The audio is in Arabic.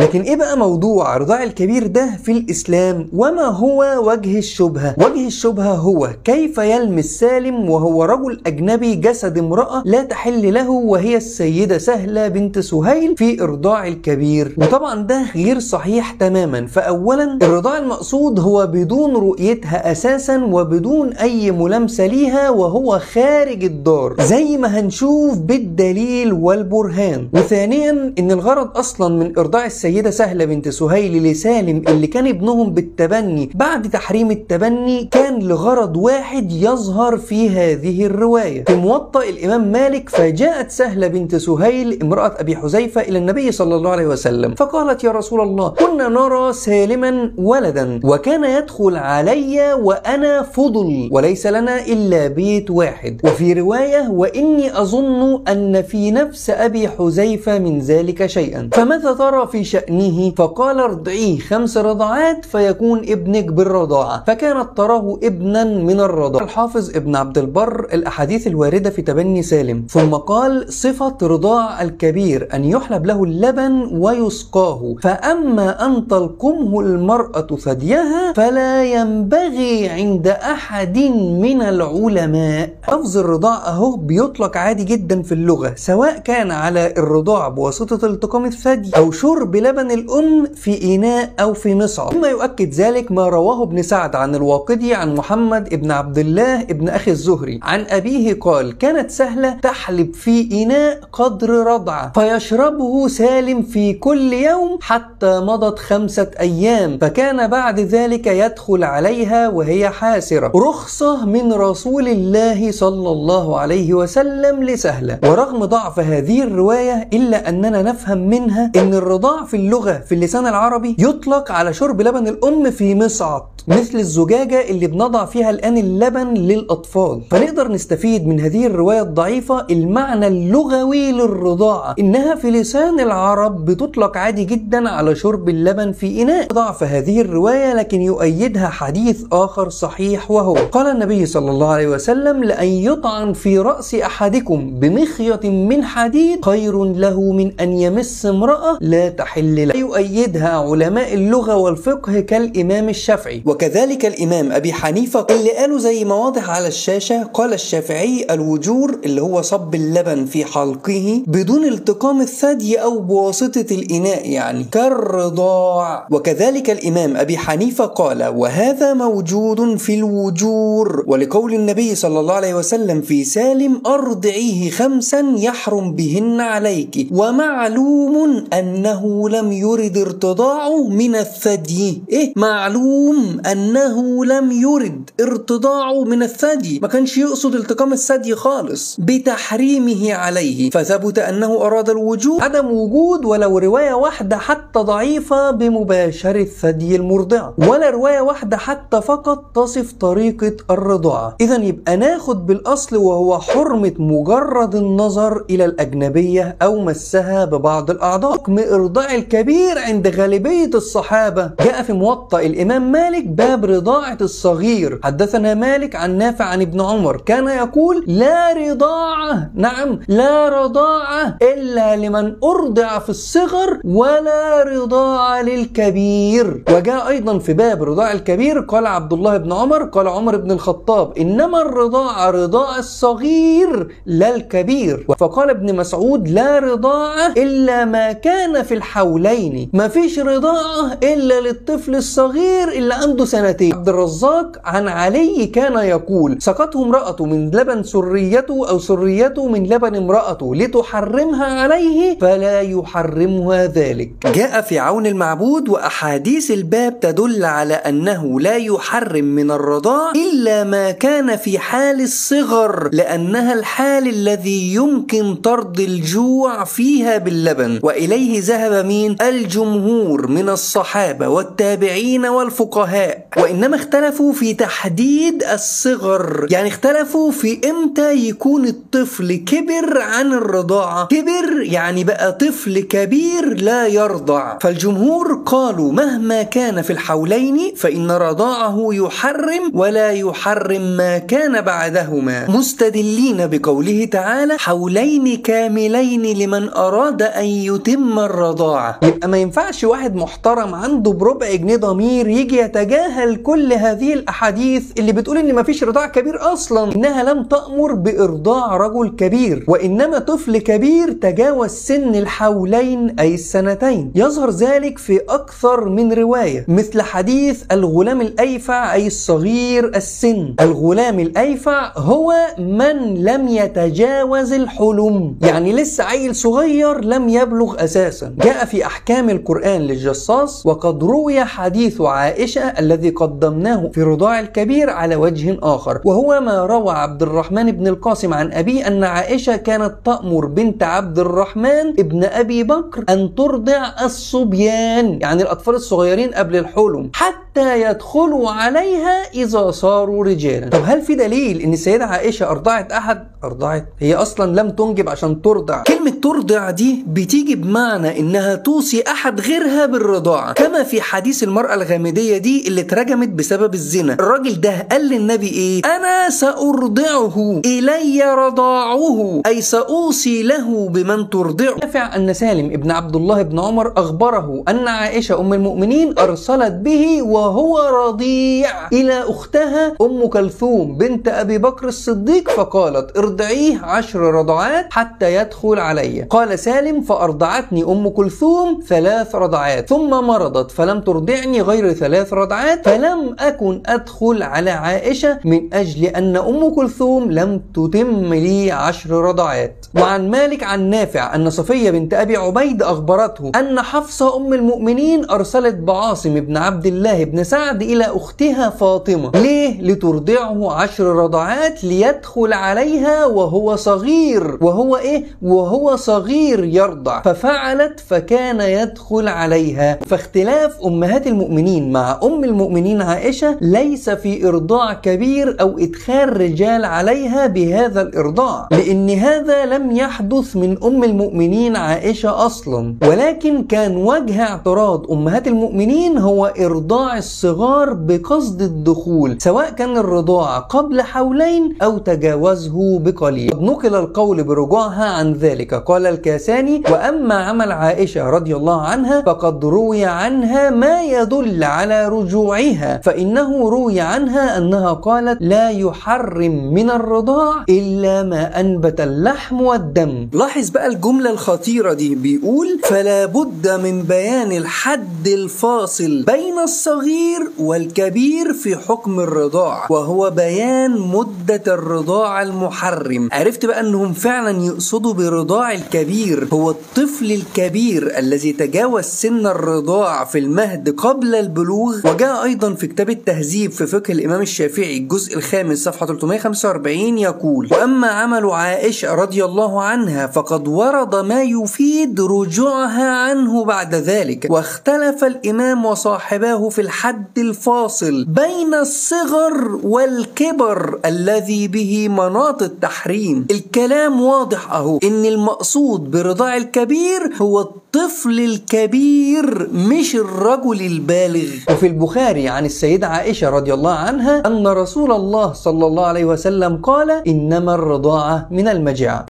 لكن إيه بقى موضوع رضاع الكبير ده في الإسلام؟ وما هو وجه الشبهة؟ وجه الشبهة هو كيف يلمس سالم وهو رجل أجنبي جسد امرأة لا تحل له وهي السيدة سهلة بنت سهيل في إرضاع الكبير. وطبعا ده غير صحيح تماما. فاولا الرضاع المقصود هو بدون رؤيتها أساسا وبدون أي ملامسة ليها وهو خارج الدار زي ما هنشوف بالدليل والبرهان. وثانيا إن الغرض أصلا من إرضاع السيدة سهلة بنت سهيل لسالم اللي كان ابنهم بالتبني. بعد تحريم التبني كان لغرض واحد يظهر في هذه الرواية. في موطأ الإمام مالك فجاءت سهلة بنت سهيل امرأة أبي حذيفة إلى النبي صلى الله عليه وسلم. فقالت يا رسول الله كنا نرى سالما ولدا وكان يدخل علي وأنا فضل وليس لنا إلا بيت واحد. وفي رواية وإني أظن أن في نفس أبي حذيفة من ذلك شيئا. فماذا ترى في شأنه فقال ارضعيه خمس رضعات فيكون ابنك بالرضاعة. فكانت تراه ابنا من الرضاعة. الحافظ ابن عبد البر الأحاديث الواردة في تبني سالم. ثم قال صفة رضاع الكبير أن يحلب له اللبن ويسقاه. فأما أن تلقمه المرأة ثديها فلا ينبغي عند أحد من العلماء. لفظ الرضاع أهو بيطلق عادي جدا في اللغة سواء كان على الرضاع بواسطة التقام الثدي أو شرب لبن الأم في اناء أو في مصعد مما يؤكد ذلك ما رواه ابن سعد عن الواقدي عن محمد ابن عبد الله ابن أخي الزهري. عن أبيه قال كانت سهلة تحلب في اناء قدر رضعه فيشربه سالم في كل يوم حتى مضت خمسة أيام فكان بعد ذلك يدخل عليها وهي حاسرة. رخصة من رسول الله صلى الله عليه وسلم لسهلة. ورغم ضعف هذه الرواية إلا أننا نفهم منها إن الرضاع في اللغة في اللسان العربي يطلق على شرب لبن الأم في مصعد مثل الزجاجة اللي بنضع فيها الآن اللبن للأطفال. فنقدر نستفيد من هذه الرواية الضعيفة المعنى اللغوي للرضاعة. إنها في لسان العرب بتطلق عادي جدا على شرب اللبن في إناء ضعف هذه الرواية لكن يؤيدها حديث آخر صحيح وهو قال النبي صلى الله عليه وسلم لأن يطعن في رأس أحدكم بمخيط من حديد خير له من أن يمس امرأة لا تحل له يؤيدها علماء اللغة والفقه كالإمام الشافعي. وكذلك الإمام أبي حنيفة اللي قالوا زي ما واضح على الشاشة قال الشافعي الوجور اللي هو صب اللبن في حلقه بدون التقام الثدي أو بواسطة الإناء يعني كالرضاع. وكذلك الإمام أبي حنيفة قال وهذا موجود في الوجور ولقول النبي صلى الله عليه وسلم في سالم أرضعيه خمسا يحرم بهن عليك ومعلوم أنه لم يرد ارتضاعه من الثدي. إيه؟ معلوم أنه لم يرد ارتضاعه من الثدي. ما كانش يقصد التقام الثدي خالص بتحريمه عليه. فثبت أنه أراد الوجود عدم وجود ولو رواية واحدة حتى ضعيفة بمباشرة ثدي المرضعة ولا رواية واحدة حتى فقط تصف طريقة الرضاعة. إذا يبقى ناخد بالأصل وهو حرمة مجرد النظر إلى الأجنبية أو مسها ببعض الأعضاء. حكم إرضاع الكبير عند غالبية الصحابة. جاء في موطأ الإمام مالك باب رضاعة الصغير. حدثنا مالك عن نافع عن ابن عمر. كان يقول لا رضاعة. نعم لا رضاعة إلا لمن أرضع في الصغر ولا رضاعة للكبير. وجاء أيضا في باب رضاع الكبير. قال عبد الله بن عمر قال عمر بن الخطاب إنما الرضاعة رضاع الصغير لا الكبير. فقال ابن مسعود لا رضاعة إلا ما كان في الحولين ما فيش رضاعة إلا للطفل الصغير اللي عنده سنتين. عبد الرزاق عن علي كان يقول سقته امرأته من لبن سريته أو سريته من لبن امرأته لتحرمها عليه فلا يحرمها ذلك. جاء في عون المعبود وأحاديث الباب تدل على أنه لا يحرم من الرضاع إلا ما كان في حال الصغر لأنها الحال الذي يمكن طرد الجوع فيها باللبن. وإليه ذهب مين الجمهور من الصحابة والتابعين والفقهاء وإنما اختلفوا في تحديد الصغر. يعني اختلفوا في إمتى يكون الطفل كبر عن الرضاعة. كبر يعني بقى طفل كبير لا يرضع. فالجمهور قالوا مهما كان في الحولين فإن رضاعه يحرم ولا يحرم ما كان بعدهما. مستدلين بقوله تعالى حولين كاملين لمن أراد أن يتم الرضاعة. يبقى ما ينفعش واحد محترم عنده بربع جنيه ضمير يجي يتجاهل كل هذه الأحاديث اللي بتقول إن مفيش رضاع كبير أصلا. إنها لم تأمر بإرضاع رجل كبير وإنما طفل كبير تجاوز سن الحولين أي السنتين. يظهر ذلك في أكثر من رواية مثل حديث الغلام الأيفع أي الصغير السن. الغلام الأيفع هو من لم يتجاوز الحلم يعني لسه عيل صغير لم يبلغ أساسا. جاء في أحكام القرآن للجصاص وقد روي حديث عائشة الذي قدمناه في رضاع الكبير على وجه آخر. وهو ما روى عبد الرحمن بن القاسم عن أبيه أن عائشة كانت تأمر بنت عبد الرحمن ابن أبي بكر أن ترضع الصبيان يعني الأطفال الصغيرين قبل الحلم. حتى يدخلوا عليها إذا صاروا رجالا. طب هل في دليل أن السيدة عائشة أرضعت أحد؟ أرضعت. هي أصلا لم تنجب عشان ترضع. كلمة ترضع دي بتيجي بمعنى إنها توصي أحد غيرها بالرضاعة. كما في حديث المرأة الغامدية دي اللي اترجمت بسبب الزنا. الراجل ده قال للنبي إيه؟ أنا سأرضعه. إلي رضاعه. أي سأوصي له بمن ترضعه. نافع أن سالم ابن عبد الله بن عمر أخبره أن عائشة أم المؤمنين أرسلت به وهو رضيع. إلى أختها أم كلثوم بنت أبي بكر الصديق فقالت ارضعيه عشر رضعات حتى يدخل علي. قال سالم فأرضعتني أم كلثوم ثلاث رضعات ثم مرضت فلم ترضعني غير ثلاث رضعات فلم أكن أدخل على عائشة من أجل أن أم كلثوم لم تتم لي عشر رضعات. وعن مالك عن نافع أن صفية بنت أبي عبيد أخبرته أن حفصة أم المؤمنين أرسلت بعاصم بن عبد الله بن سعد إلى أختها فاطمة ليه؟ لترضعه عشر رضعات ليدخل عليها وهو صغير وهو إيه؟ وهو صغير يرضع ففعلت فكان يدخل عليها فاختلاف أمهات المؤمنين مع أم المؤمنين عائشة ليس في إرضاع كبير أو إدخال رجال عليها بهذا الإرضاع لأن هذا لم يحدث من أم المؤمنين عائشة أصلا ولكن كان وجه اعتراض أمهات المؤمنين هو إرضاع الصغار بقصد الدخول سواء كان الرضاعة قبل حولين أو تجاوزه بقليل. قد نقل القول برجوعها عن ذلك. قال الكاساني وأما عمل عائشة رضي الله عنها فقد روي عنها ما يدل على رجوعها فإنه روي عنها أنها قالت لا يحرم من الرضاع إلا ما أنبت اللحم والدم لاحظ بقى الجملة الخطيرة دي بيقول فلا بد من بيان الحد الفاصل بين الصغير والكبير في حكم الرضاع وهو بيان مدة الرضاع المحرم. عرفت بقى أنهم فعلا يقصدوا برضاع الكبير هو الطفل الكبير الذي تجاوز سن الرضاع في المهد قبل البلوغ. وجاء أيضا في كتاب التهذيب في فقه الإمام الشافعي الجزء الخامس صفحة 345 يقول وأما عمل عائشة رضي الله عنها فقد ورد ما يفيد رجوعها عنه بعد ذلك. واختلف الإمام وصاحباه في الحد الفاصل بين الصغر والكبر الذي به مناط التحريم. الكلام واضح أهو إن المقصود برضاع الكبير هو الطفل الكبير مش الرجل البالغ. وفي البخاري عن السيدة عائشة رضي الله عنها أن رسول الله صلى الله عليه وسلم قال إنما الرضاعة من المجاعة.